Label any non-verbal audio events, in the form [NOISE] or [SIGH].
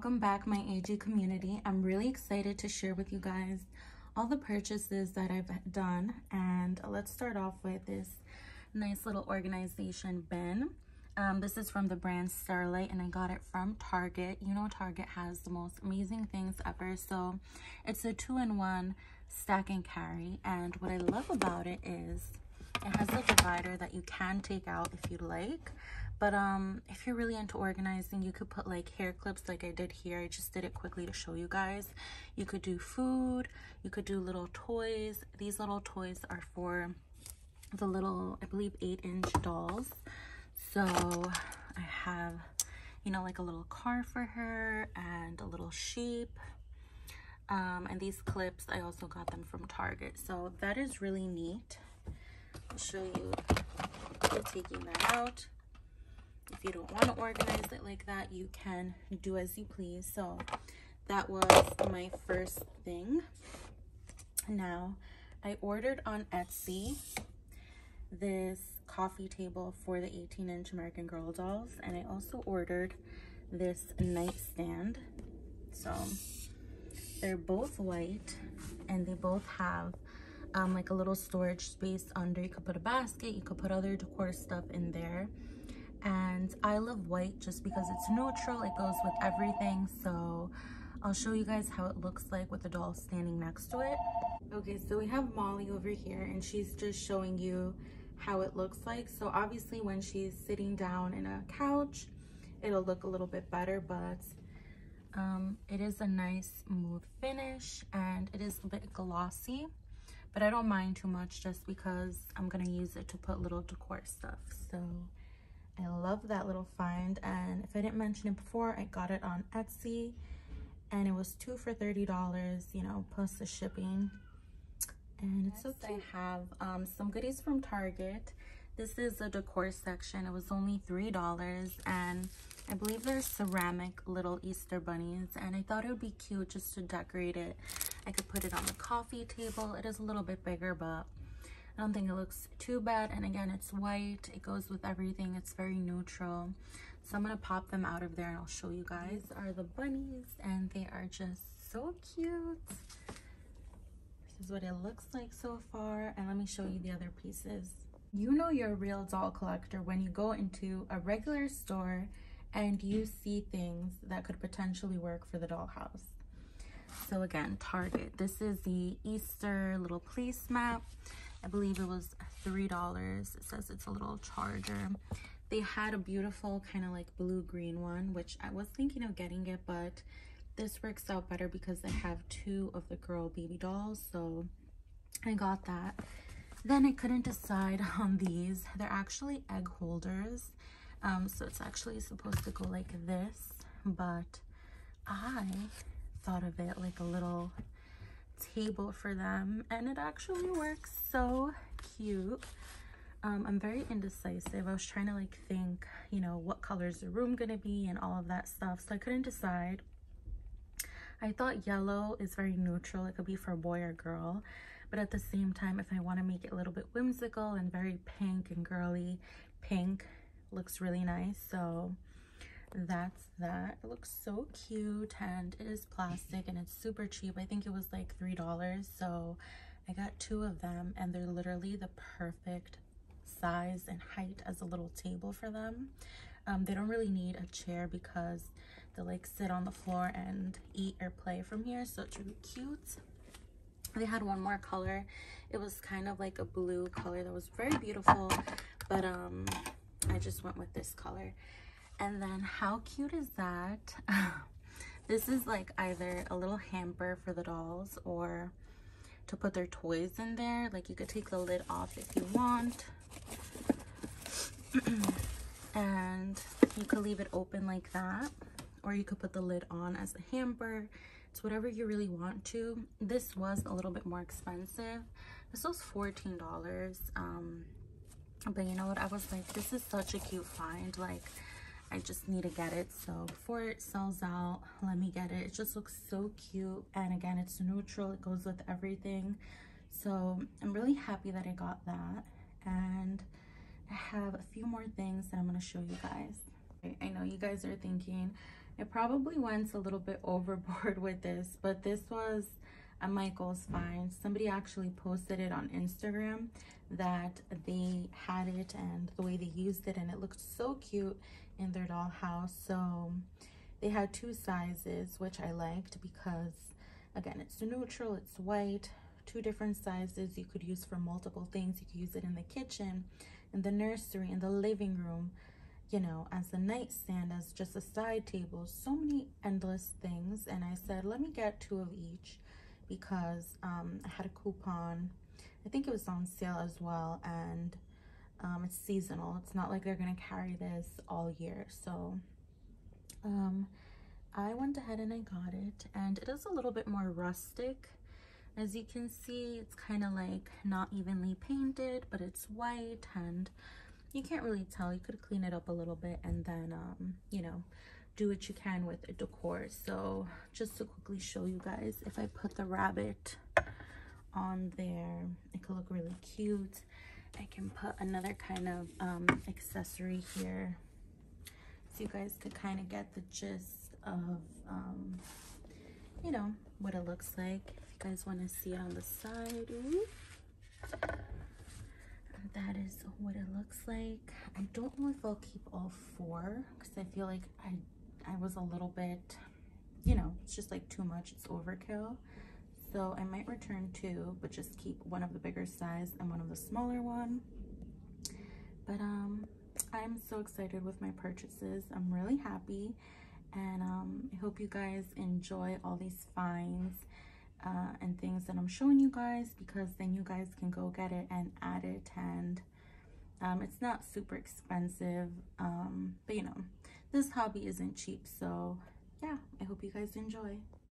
Welcome back my AG community. I'm really excited to share with you guys all the purchases that I've done and let's start off with this nice little organization bin. Um, this is from the brand Starlight and I got it from Target. You know Target has the most amazing things ever. So it's a two-in-one stack and carry and what I love about it is it has a divider that you can take out if you like but um if you're really into organizing you could put like hair clips like i did here. I just did it quickly to show you guys. You could do food. You could do little toys. These little toys are for the little i believe eight inch dolls. So i have you know like a little car for her and a little sheep. Um, and these clips i also got them from target. So that is really neat. I'll show you. Taking that out if you don't want to organize it like that, you can do as you please. So that was my first thing. Now, I ordered on Etsy this coffee table for the 18 inch American Girl dolls. And I also ordered this nightstand. So they're both white and they both have um, like a little storage space under. You could put a basket, you could put other decor stuff in there and I love white just because it's neutral it goes with everything so I'll show you guys how it looks like with the doll standing next to it. Okay so we have Molly over here and she's just showing you how it looks like. So obviously when she's sitting down in a couch it'll look a little bit better but um, it is a nice smooth finish and it is a bit glossy but I don't mind too much just because I'm gonna use it to put little decor stuff so I love that little find. And if I didn't mention it before, I got it on Etsy and it was two for $30, you know, plus the shipping. And it's Next, so cute. I have um, some goodies from Target. This is the decor section. It was only $3 and I believe they're ceramic little Easter bunnies and I thought it would be cute just to decorate it. I could put it on the coffee table. It is a little bit bigger, but I don't think it looks too bad. And again, it's white. It goes with everything. It's very neutral. So I'm going to pop them out of there and I'll show you guys. These are the bunnies and they are just so cute. This is what it looks like so far. And let me show you the other pieces. You know you're a real doll collector when you go into a regular store and you see things that could potentially work for the dollhouse. So again, Target. This is the Easter little placemat. I believe it was $3. It says it's a little charger. They had a beautiful kind of like blue-green one, which I was thinking of getting it, but this works out better because I have two of the girl baby dolls, so I got that. Then I couldn't decide [LAUGHS] on these. They're actually egg holders, um, so it's actually supposed to go like this, but I thought of it like a little table for them and it actually works so cute. Um, i'm very indecisive. I was trying to like think you know what color is the room gonna be and all of that stuff so i couldn't decide. I thought yellow is very neutral. It could be for boy or girl but at the same time if i want to make it a little bit whimsical and very pink and girly pink looks really nice so that's that. It looks so cute and it is plastic and it's super cheap. I think it was like three dollars so i got two of them and they're literally the perfect size and height as a little table for them. Um, they don't really need a chair because they like sit on the floor and eat or play from here so it's really cute. They had one more color. It was kind of like a blue color that was very beautiful but um i just went with this color and then how cute is that? [LAUGHS] this is like either a little hamper for the dolls or to put their toys in there. Like you could take the lid off if you want. [CLEARS THROAT] and you could leave it open like that. Or you could put the lid on as a hamper. It's whatever you really want to. This was a little bit more expensive. This was $14. Um, but you know what? I was like, this is such a cute find. Like, I just need to get it. So before it sells out, let me get it. It just looks so cute. And again, it's neutral. It goes with everything. So I'm really happy that I got that. And I have a few more things that I'm going to show you guys. I know you guys are thinking, I probably went a little bit [LAUGHS] overboard with this, but this was a Michael's oh, find. Somebody actually posted it on Instagram that they had it and the way they used it and it looked so cute in their dollhouse. So they had two sizes, which I liked because again, it's neutral, it's white, two different sizes you could use for multiple things. You could use it in the kitchen, in the nursery, in the living room, you know, as a nightstand, as just a side table, so many endless things. And I said, let me get two of each because um, I had a coupon. I think it was on sale as well. And um, it's seasonal. It's not like they're going to carry this all year. So um, I went ahead and I got it. And it is a little bit more rustic as you can see, it's kind of like not evenly painted, but it's white and you can't really tell. You could clean it up a little bit and then, um, you know, do what you can with a decor. So just to quickly show you guys, if I put the rabbit on there, it could look really cute. I can put another kind of um, accessory here so you guys could kind of get the gist of, um, you know, what it looks like If you guys want to see it on the side Ooh. that is what it looks like i don't know if i'll keep all four because i feel like i i was a little bit you know it's just like too much it's overkill. So i might return two but just keep one of the bigger size and one of the smaller one. But um i'm so excited with my purchases. I'm really happy. And um, I hope you guys enjoy all these finds uh, and things that I'm showing you guys because then you guys can go get it and add it. And um, it's not super expensive um, but you know this hobby isn't cheap so yeah I hope you guys enjoy